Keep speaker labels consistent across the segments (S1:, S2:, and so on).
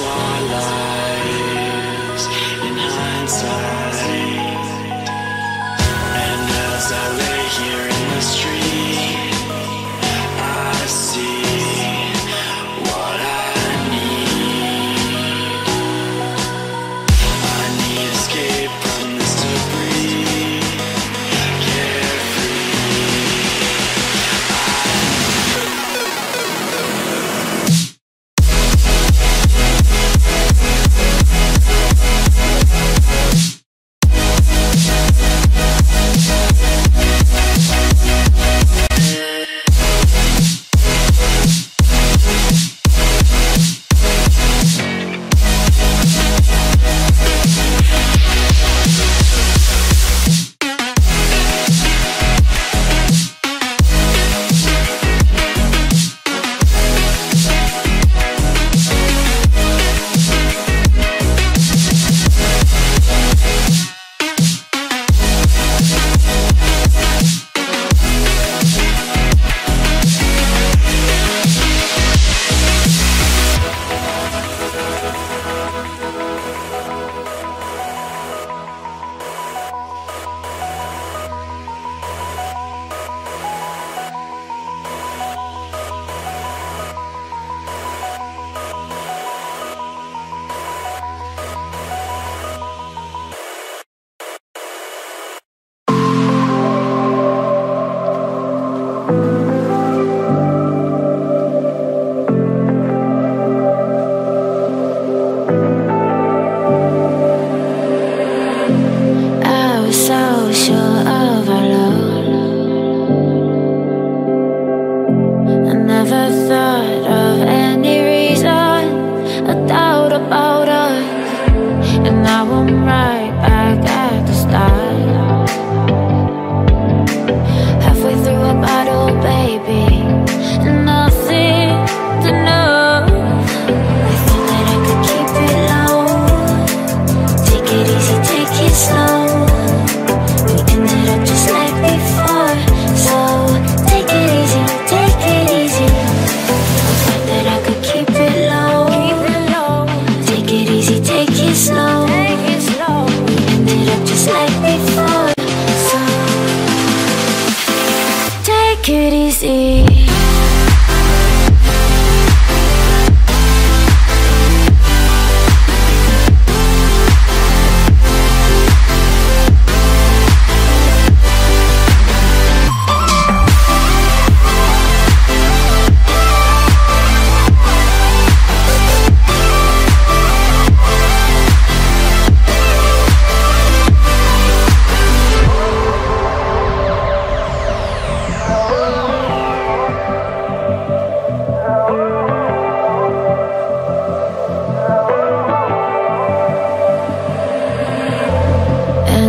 S1: Our lives in hindsight. And as I lay here.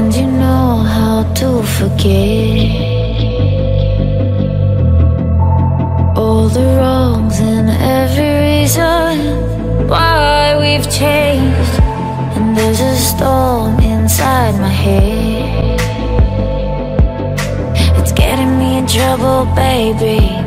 S2: and you know how to forget all the wrongs and every reason why we've changed. And there's a storm inside my head, it's getting me in trouble, baby.